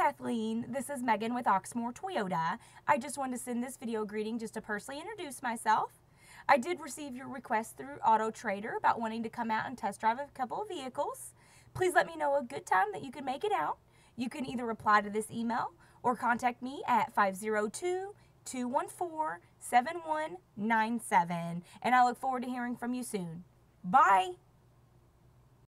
Kathleen. This is Megan with Oxmoor Toyota. I just wanted to send this video greeting just to personally introduce myself. I did receive your request through Auto Trader about wanting to come out and test drive a couple of vehicles. Please let me know a good time that you can make it out. You can either reply to this email or contact me at 502 214 7197. And I look forward to hearing from you soon. Bye.